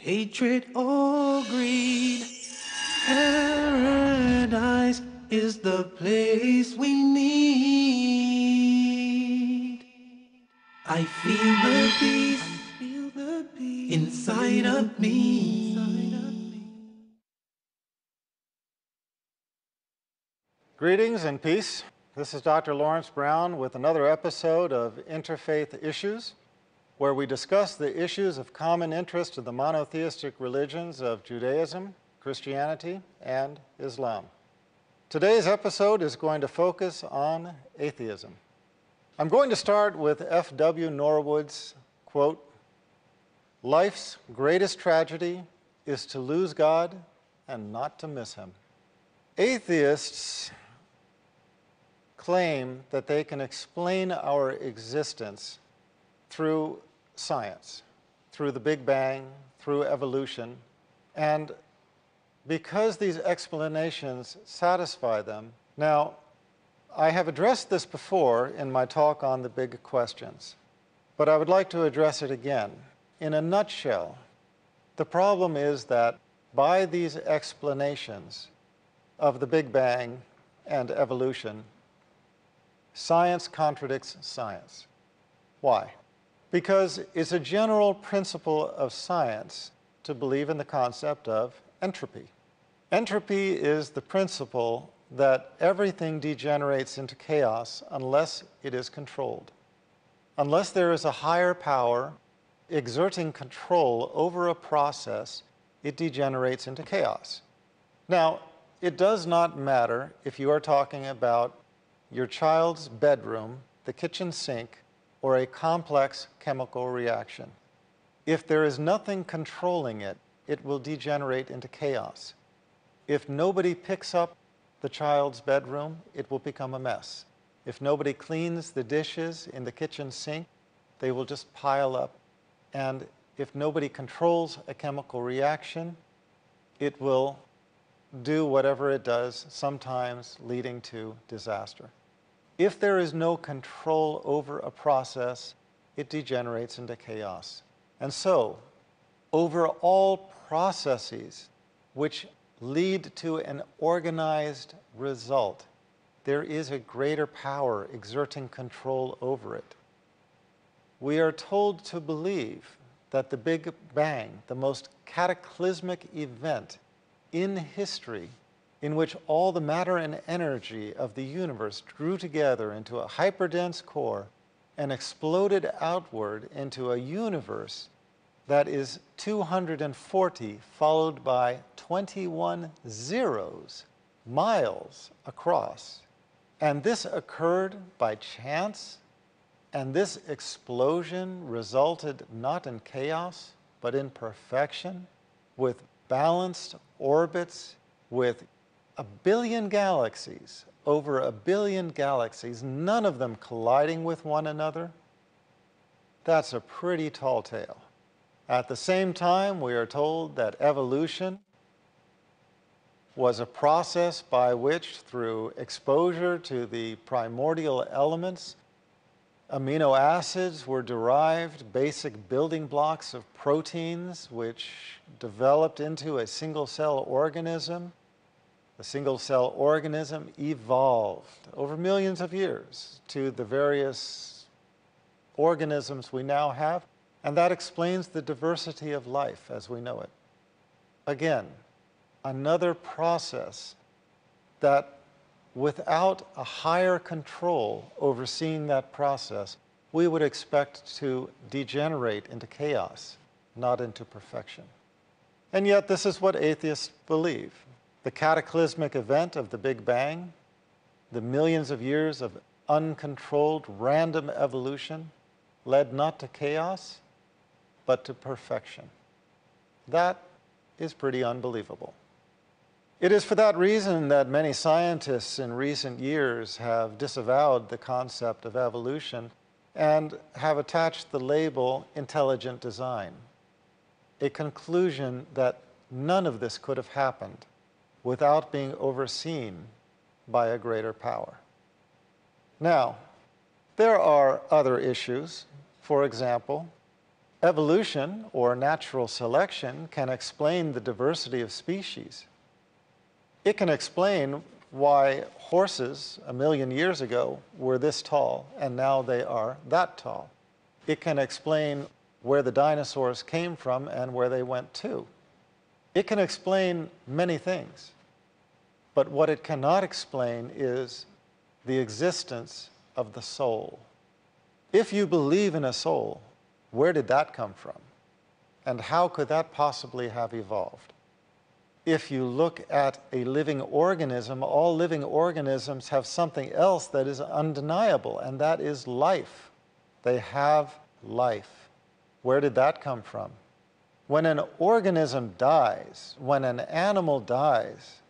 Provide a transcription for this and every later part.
hatred or greed. Paradise is the place we need. I feel the peace, inside of me. Greetings and peace. This is Dr. Lawrence Brown with another episode of Interfaith Issues, where we discuss the issues of common interest to the monotheistic religions of Judaism, Christianity, and Islam. Today's episode is going to focus on atheism. I'm going to start with F.W. Norwood's quote, Life's greatest tragedy is to lose God and not to miss him. Atheists claim that they can explain our existence through science, through the Big Bang, through evolution, and because these explanations satisfy them. Now, I have addressed this before in my talk on the big questions, but I would like to address it again. In a nutshell, the problem is that by these explanations of the Big Bang and evolution, science contradicts science. Why? Because it's a general principle of science to believe in the concept of entropy. Entropy is the principle that everything degenerates into chaos unless it is controlled. Unless there is a higher power exerting control over a process, it degenerates into chaos. Now, it does not matter if you are talking about your child's bedroom, the kitchen sink, or a complex chemical reaction. If there is nothing controlling it, it will degenerate into chaos. If nobody picks up the child's bedroom, it will become a mess. If nobody cleans the dishes in the kitchen sink, they will just pile up. And if nobody controls a chemical reaction, it will do whatever it does, sometimes leading to disaster. If there is no control over a process, it degenerates into chaos. And so, over all processes which lead to an organized result, there is a greater power exerting control over it. We are told to believe that the Big Bang, the most cataclysmic event in history, in which all the matter and energy of the universe drew together into a hyperdense core and exploded outward into a universe that is 240 followed by 21 zeros miles across. And this occurred by chance, and this explosion resulted not in chaos, but in perfection, with balanced orbits, with a billion galaxies, over a billion galaxies, none of them colliding with one another, that's a pretty tall tale. At the same time, we are told that evolution was a process by which, through exposure to the primordial elements, amino acids were derived, basic building blocks of proteins, which developed into a single cell organism the single cell organism evolved over millions of years to the various organisms we now have, and that explains the diversity of life as we know it. Again, another process that without a higher control overseeing that process, we would expect to degenerate into chaos, not into perfection. And yet, this is what atheists believe the cataclysmic event of the Big Bang, the millions of years of uncontrolled random evolution led not to chaos, but to perfection. That is pretty unbelievable. It is for that reason that many scientists in recent years have disavowed the concept of evolution and have attached the label intelligent design, a conclusion that none of this could have happened without being overseen by a greater power. Now, there are other issues. For example, Evolution or natural selection can explain the diversity of species. It can explain why horses a million years ago were this tall and now they are that tall. It can explain where the dinosaurs came from and where they went to. It can explain many things. But what it cannot explain is the existence of the soul. If you believe in a soul, where did that come from? And how could that possibly have evolved? If you look at a living organism, all living organisms have something else that is undeniable, and that is life. They have life. Where did that come from? When an organism dies, when an animal dies,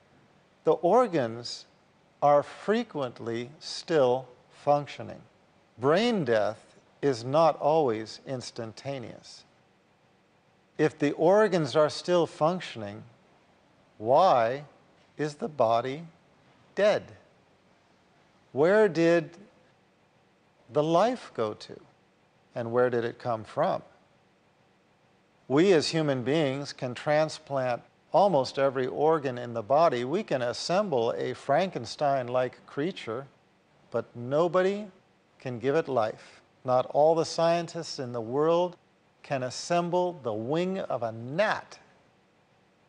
the organs are frequently still functioning. Brain death is not always instantaneous. If the organs are still functioning, why is the body dead? Where did the life go to? And where did it come from? We as human beings can transplant almost every organ in the body. We can assemble a Frankenstein-like creature, but nobody can give it life. Not all the scientists in the world can assemble the wing of a gnat.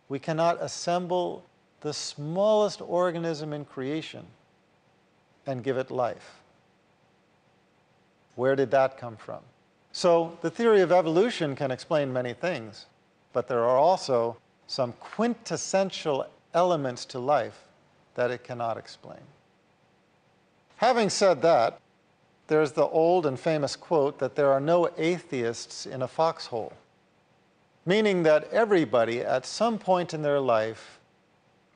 We cannot assemble the smallest organism in creation and give it life. Where did that come from? So the theory of evolution can explain many things, but there are also some quintessential elements to life that it cannot explain. Having said that, there's the old and famous quote that there are no atheists in a foxhole, meaning that everybody at some point in their life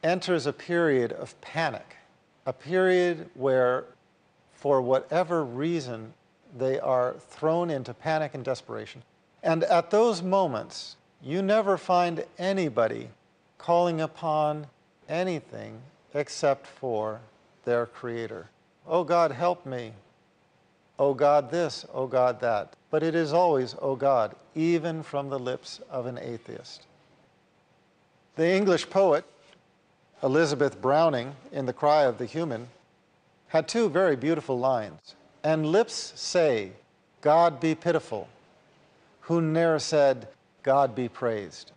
enters a period of panic, a period where, for whatever reason, they are thrown into panic and desperation. And at those moments, you never find anybody calling upon anything except for their Creator. Oh God, help me oh God this, oh God that. But it is always, oh God, even from the lips of an atheist. The English poet, Elizabeth Browning, in The Cry of the Human, had two very beautiful lines. And lips say, God be pitiful, who ne'er said, God be praised.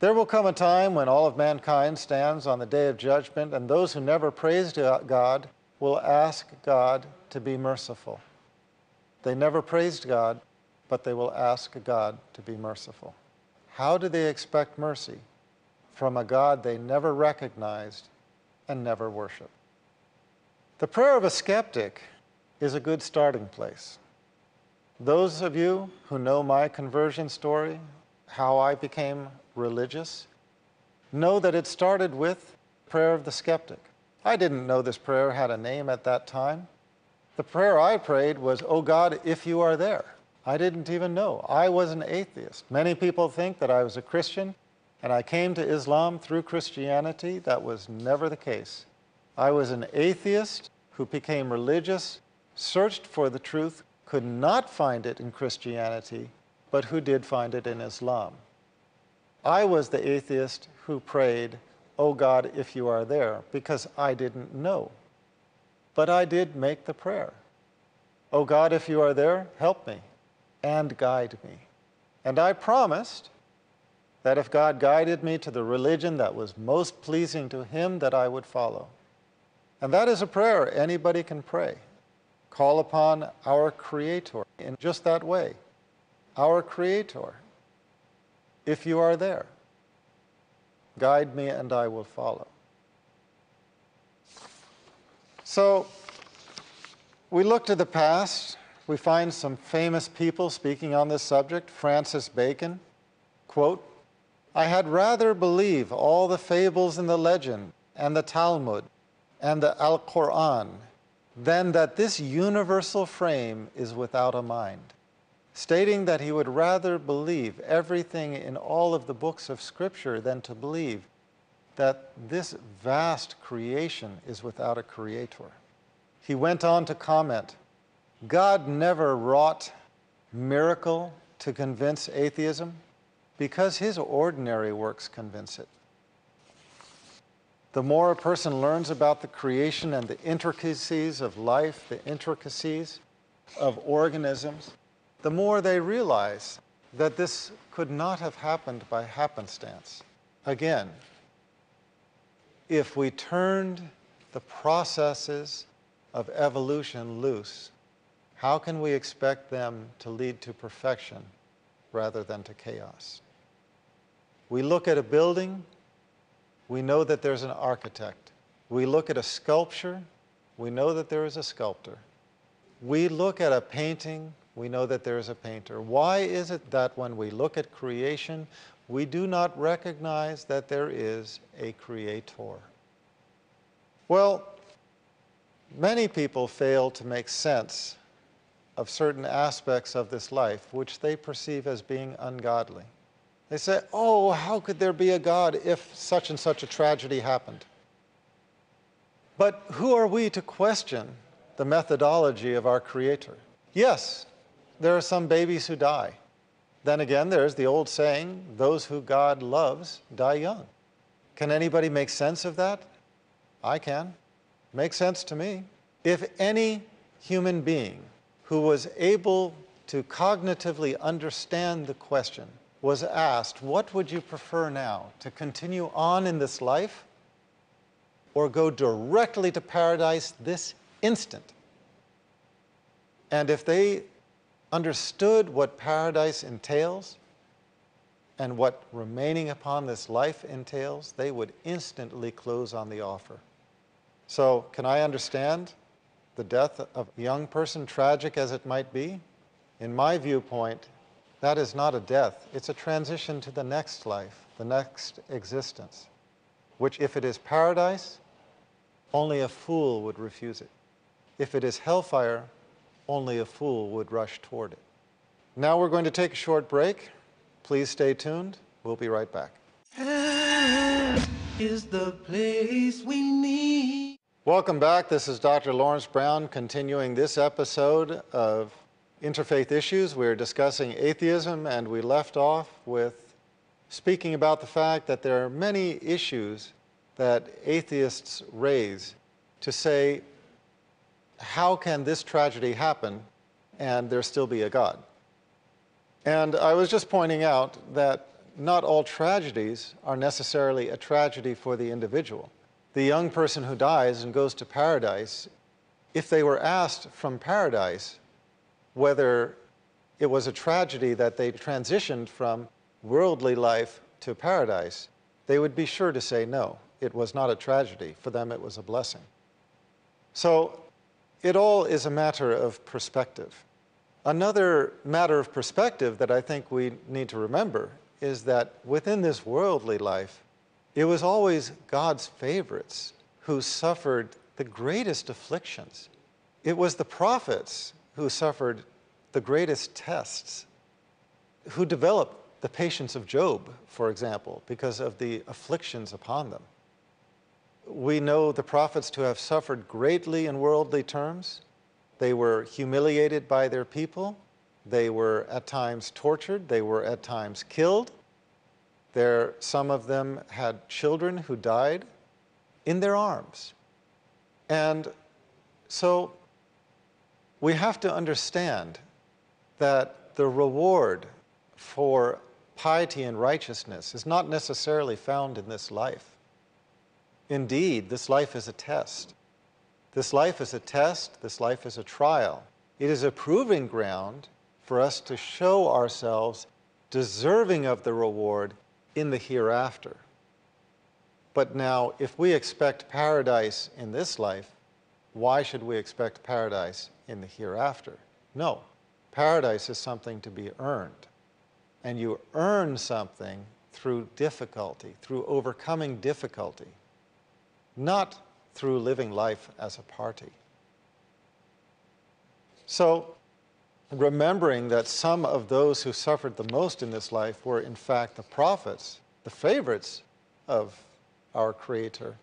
There will come a time when all of mankind stands on the day of judgment, and those who never praised God will ask God to be merciful. They never praised God, but they will ask God to be merciful. How do they expect mercy? From a God they never recognized and never worshiped. The prayer of a skeptic is a good starting place. Those of you who know my conversion story, how I became religious, know that it started with prayer of the skeptic. I didn't know this prayer had a name at that time. The prayer I prayed was, Oh God, if you are there. I didn't even know. I was an atheist. Many people think that I was a Christian and I came to Islam through Christianity. That was never the case. I was an atheist who became religious, searched for the truth, could not find it in Christianity, but who did find it in Islam. I was the atheist who prayed, Oh God, if you are there, because I didn't know. But I did make the prayer. Oh God, if you are there, help me and guide me. And I promised that if God guided me to the religion that was most pleasing to him, that I would follow. And that is a prayer anybody can pray. Call upon our Creator in just that way. Our Creator, if you are there, guide me and I will follow. So we look to the past. We find some famous people speaking on this subject. Francis Bacon, quote, I had rather believe all the fables in the legend and the Talmud and the Al-Quran than that this universal frame is without a mind, stating that he would rather believe everything in all of the books of Scripture than to believe that this vast creation is without a creator. He went on to comment, God never wrought miracle, to convince atheism? Because his ordinary works convince it. The more a person learns about the creation and the intricacies of life, the intricacies of organisms, the more they realize that this could not have happened by happenstance. Again, if we turned the processes of evolution loose, how can we expect them to lead to perfection rather than to chaos? We look at a building, we know that there's an architect. We look at a sculpture, we know that there is a sculptor. We look at a painting, we know that there is a painter. Why is it that when we look at creation, we do not recognize that there is a creator? Well, many people fail to make sense of certain aspects of this life which they perceive as being ungodly. They say, oh, how could there be a God if such and such a tragedy happened? But who are we to question the methodology of our Creator? Yes, there are some babies who die. Then again, there's the old saying, those who God loves die young. Can anybody make sense of that? I can. Makes sense to me. If any human being who was able to cognitively understand the question was asked, what would you prefer now, to continue on in this life or go directly to paradise this instant? And if they understood what paradise entails and what remaining upon this life entails, they would instantly close on the offer. So, can I understand the death of a young person, tragic as it might be? In my viewpoint, that is not a death, it's a transition to the next life, the next existence, which, if it is paradise, only a fool would refuse it. If it is hellfire, only a fool would rush toward it. Now we're going to take a short break. Please stay tuned. We'll be right back. is the place we need. Welcome back. This is Dr. Lawrence Brown continuing this episode of Interfaith Issues. We're discussing atheism, and we left off with speaking about the fact that there are many issues that atheists raise to say how can this tragedy happen and there still be a God? And I was just pointing out that not all tragedies are necessarily a tragedy for the individual. The young person who dies and goes to paradise, if they were asked from paradise whether it was a tragedy that they transitioned from worldly life to paradise, they would be sure to say no. It was not a tragedy. For them, it was a blessing. So it all is a matter of perspective. Another matter of perspective that I think we need to remember is that within this worldly life, it was always God's favorites who suffered the greatest afflictions. It was the prophets who suffered the greatest tests, who developed the patience of Job, for example, because of the afflictions upon them we know the prophets to have suffered greatly in worldly terms. They were humiliated by their people. They were at times tortured. They were at times killed. There, some of them had children who died in their arms. And so we have to understand that the reward for piety and righteousness is not necessarily found in this life. Indeed, this life is a test. This life is a test, this life is a trial. It is a proving ground for us to show ourselves deserving of the reward in the hereafter. But now, if we expect paradise in this life, why should we expect paradise in the hereafter? No, paradise is something to be earned. And you earn something through difficulty, through overcoming difficulty not through living life as a party. So, remembering that some of those who suffered the most in this life were, in fact, the prophets, the favorites of our Creator,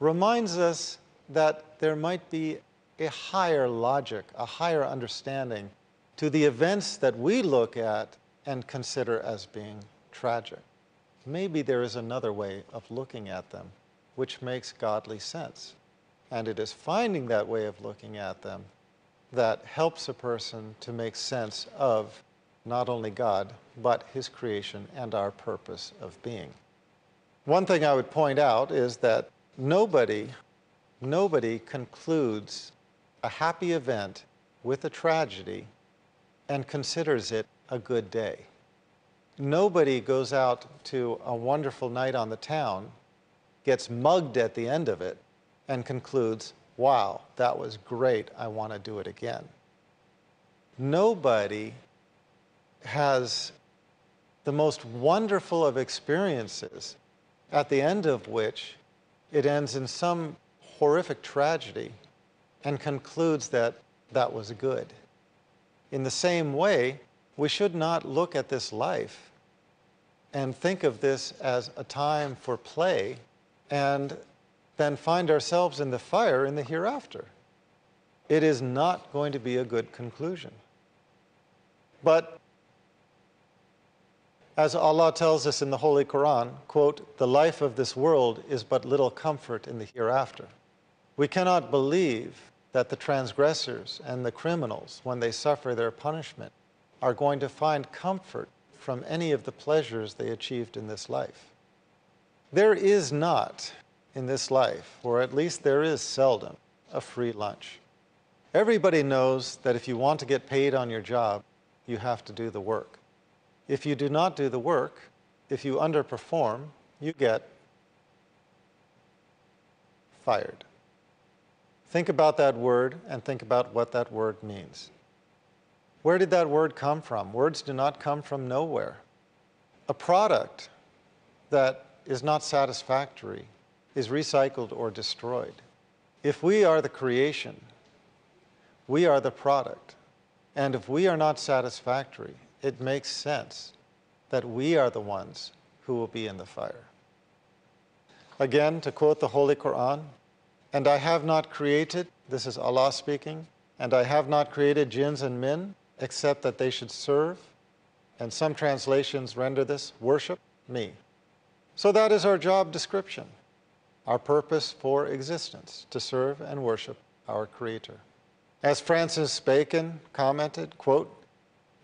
reminds us that there might be a higher logic, a higher understanding to the events that we look at and consider as being tragic. Maybe there is another way of looking at them which makes godly sense. And it is finding that way of looking at them that helps a person to make sense of not only God, but his creation and our purpose of being. One thing I would point out is that nobody, nobody concludes a happy event with a tragedy and considers it a good day. Nobody goes out to a wonderful night on the town, gets mugged at the end of it, and concludes, wow, that was great, I want to do it again. Nobody has the most wonderful of experiences, at the end of which it ends in some horrific tragedy and concludes that that was good. In the same way, we should not look at this life and think of this as a time for play and then find ourselves in the fire in the hereafter. It is not going to be a good conclusion. But as Allah tells us in the Holy Quran, quote, the life of this world is but little comfort in the hereafter. We cannot believe that the transgressors and the criminals, when they suffer their punishment, are going to find comfort from any of the pleasures they achieved in this life. There is not in this life, or at least there is seldom, a free lunch. Everybody knows that if you want to get paid on your job, you have to do the work. If you do not do the work, if you underperform, you get fired. Think about that word and think about what that word means. Where did that word come from? Words do not come from nowhere. A product that is not satisfactory is recycled or destroyed. If we are the creation, we are the product. And if we are not satisfactory, it makes sense that we are the ones who will be in the fire. Again, to quote the Holy Quran, and I have not created, this is Allah speaking, and I have not created jinns and men except that they should serve, and some translations render this, worship me. So that is our job description, our purpose for existence, to serve and worship our Creator. As Francis Bacon commented, quote,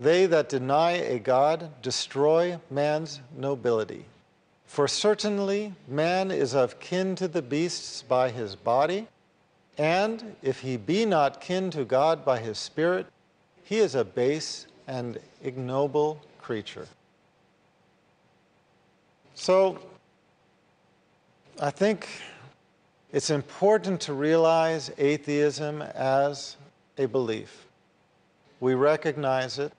they that deny a God destroy man's nobility. For certainly man is of kin to the beasts by his body, and if he be not kin to God by his spirit, he is a base and ignoble creature. So I think it's important to realize atheism as a belief. We recognize it,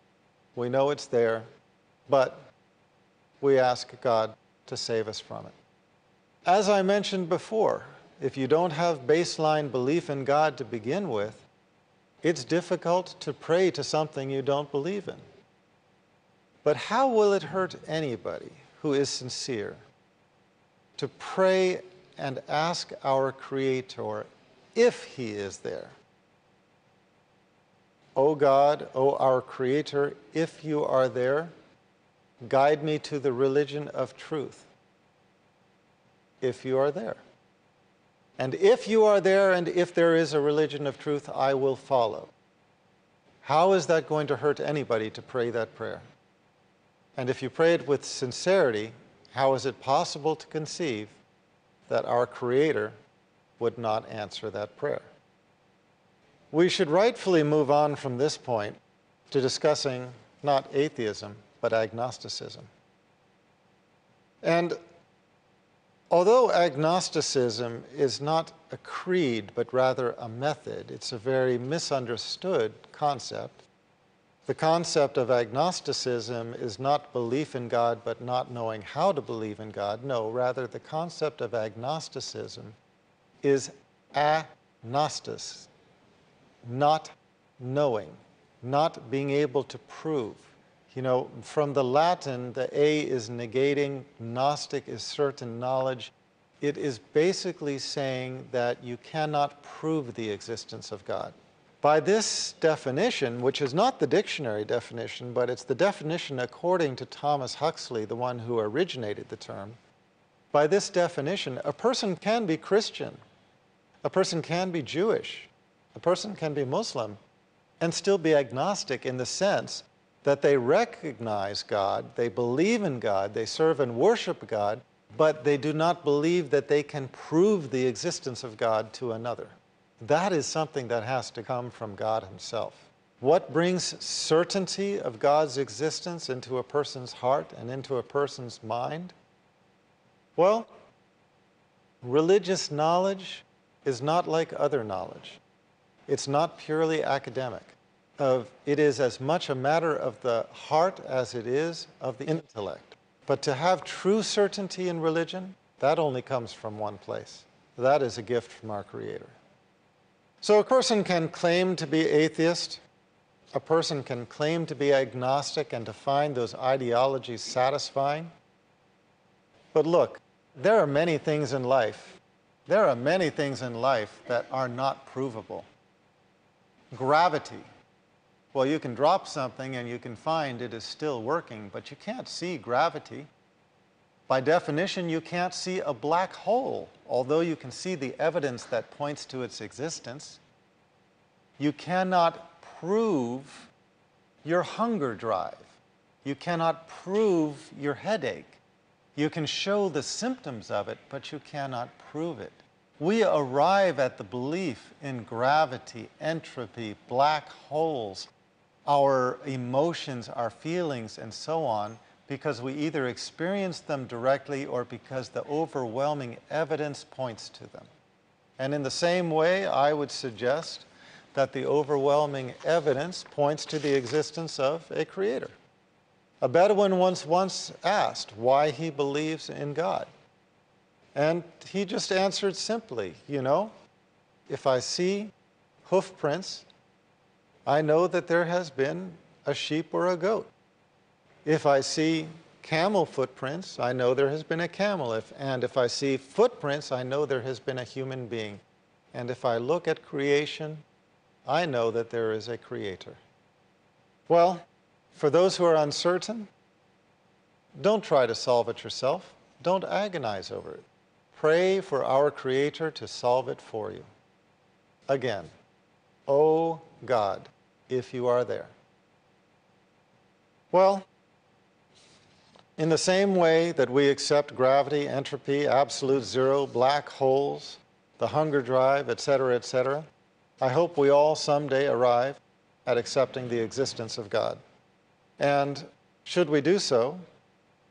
we know it's there, but we ask God to save us from it. As I mentioned before, if you don't have baseline belief in God to begin with, it's difficult to pray to something you don't believe in. But how will it hurt anybody who is sincere to pray and ask our Creator if He is there? O God, O our Creator, if you are there, Guide me to the religion of truth if you are there. And if you are there and if there is a religion of truth, I will follow. How is that going to hurt anybody to pray that prayer? And if you pray it with sincerity, how is it possible to conceive that our Creator would not answer that prayer? We should rightfully move on from this point to discussing not atheism, but agnosticism. And although agnosticism is not a creed, but rather a method, it's a very misunderstood concept. The concept of agnosticism is not belief in God, but not knowing how to believe in God. No, rather, the concept of agnosticism is agnostis, not knowing, not being able to prove. You know, from the Latin, the A is negating, Gnostic is certain knowledge. It is basically saying that you cannot prove the existence of God. By this definition, which is not the dictionary definition, but it's the definition according to Thomas Huxley, the one who originated the term, by this definition, a person can be Christian, a person can be Jewish, a person can be Muslim, and still be agnostic in the sense that they recognize God, they believe in God, they serve and worship God, but they do not believe that they can prove the existence of God to another. That is something that has to come from God Himself. What brings certainty of God's existence into a person's heart and into a person's mind? Well, religious knowledge is not like other knowledge. It's not purely academic. Of, it is as much a matter of the heart as it is of the intellect. But to have true certainty in religion, that only comes from one place. That is a gift from our Creator. So a person can claim to be atheist, a person can claim to be agnostic and to find those ideologies satisfying. But look, there are many things in life, there are many things in life that are not provable. Gravity. Well, you can drop something and you can find it is still working, but you can't see gravity. By definition, you can't see a black hole, although you can see the evidence that points to its existence. You cannot prove your hunger drive. You cannot prove your headache. You can show the symptoms of it, but you cannot prove it. We arrive at the belief in gravity, entropy, black holes, our emotions, our feelings, and so on because we either experience them directly or because the overwhelming evidence points to them. And in the same way, I would suggest that the overwhelming evidence points to the existence of a creator. A Bedouin once once asked why he believes in God. And he just answered simply, you know, if I see hoof prints, I know that there has been a sheep or a goat. If I see camel footprints, I know there has been a camel. If, and if I see footprints, I know there has been a human being. And if I look at creation, I know that there is a creator. Well, for those who are uncertain, don't try to solve it yourself. Don't agonize over it. Pray for our Creator to solve it for you. Again, oh God, if you are there. Well, in the same way that we accept gravity, entropy, absolute zero, black holes, the hunger drive, etc., etc., I hope we all someday arrive at accepting the existence of God. And should we do so,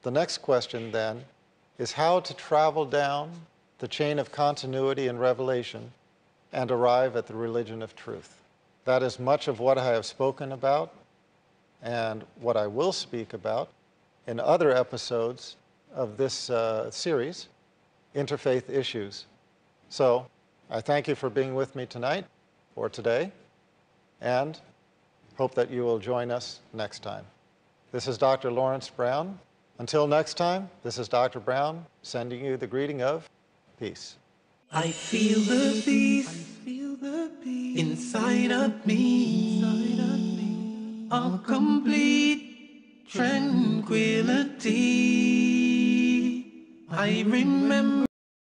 the next question then is how to travel down the chain of continuity and revelation and arrive at the religion of truth. That is much of what I have spoken about and what I will speak about in other episodes of this uh, series, Interfaith Issues. So I thank you for being with me tonight or today and hope that you will join us next time. This is Dr. Lawrence Brown. Until next time, this is Dr. Brown sending you the greeting of peace. I feel the peace, inside of me, a complete tranquility. I remember.